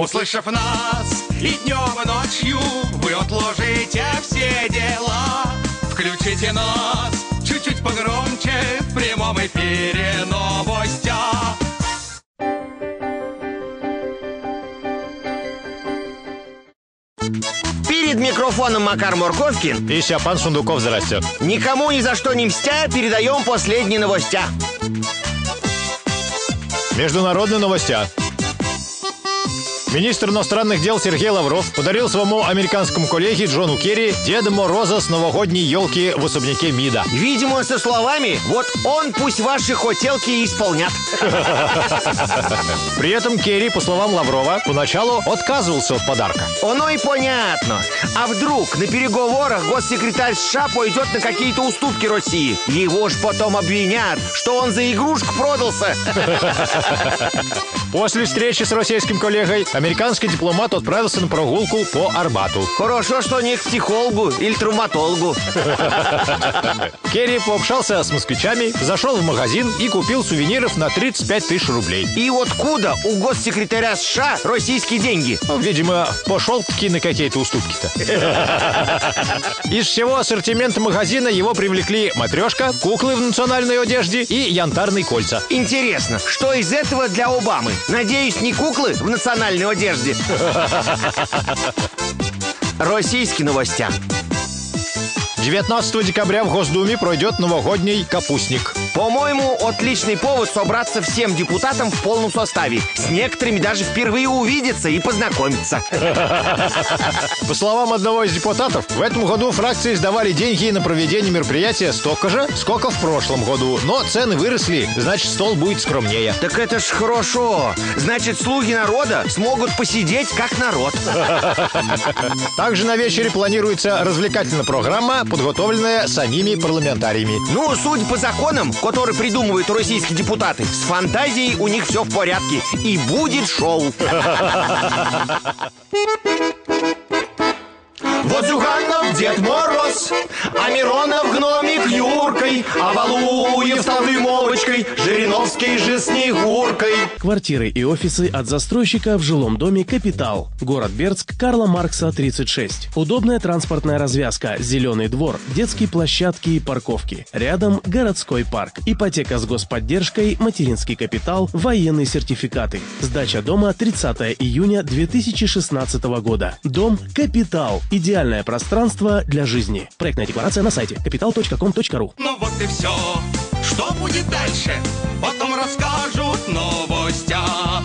Услышав нас и днем, и ночью, вы отложите все дела. Включите нас чуть-чуть погромче в прямом эфире новостя. Перед микрофоном Макар Морковкин И Степан Сундуков, здрасте. никому ни за что не мстя передаем последние новостя. Международные новости. Министр иностранных дел Сергей Лавров подарил своему американскому коллеге Джону Керри Деда Мороза с новогодней елки в особняке МИДа. Видимо, со словами «Вот он пусть ваши хотелки исполнят». При этом Керри, по словам Лаврова, поначалу отказывался от подарка. Оно и понятно. А вдруг на переговорах госсекретарь США пойдет на какие-то уступки России? Его ж потом обвинят, что он за игрушку продался. После встречи с российским коллегой американский дипломат отправился на прогулку по Арбату. Хорошо, что не к психологу или травматологу. Керри пообщался с москвичами, зашел в магазин и купил сувениров на 35 тысяч рублей. И откуда у госсекретаря США российские деньги? Ну, видимо, пошел-таки на какие-то уступки-то. Из всего ассортимента магазина его привлекли матрешка, куклы в национальной одежде и янтарные кольца. Интересно, что из этого для Обамы? Надеюсь, не куклы в национальной одежде? Российские новостя. 19 декабря в Госдуме пройдет новогодний капустник. По-моему, отличный повод собраться всем депутатам в полном составе. С некоторыми даже впервые увидеться и познакомиться. По словам одного из депутатов, в этом году фракции сдавали деньги на проведение мероприятия столько же, сколько в прошлом году. Но цены выросли, значит, стол будет скромнее. Так это ж хорошо. Значит, слуги народа смогут посидеть как народ. Также на вечере планируется развлекательная программа, подготовленная самими парламентариями. Ну, судя по законам, которые придумывают российские депутаты, с фантазией у них все в порядке. И будет шоу. Вот Зюганов Дед Мороз, а Миронов гномик Юркой, а стал дымовочкой, Жириновский же Снегуркой. Квартиры и офисы от застройщика в жилом доме «Капитал». Город Бердск, Карла Маркса, 36. Удобная транспортная развязка, зеленый двор, детские площадки и парковки. Рядом городской парк. Ипотека с господдержкой, материнский капитал, военные сертификаты. Сдача дома 30 июня 2016 года. Дом «Капитал». Идеальное пространство для жизни. Проектная декларация на сайте capital.com.ru Ну вот и все. Что будет дальше? Потом расскажут новостям.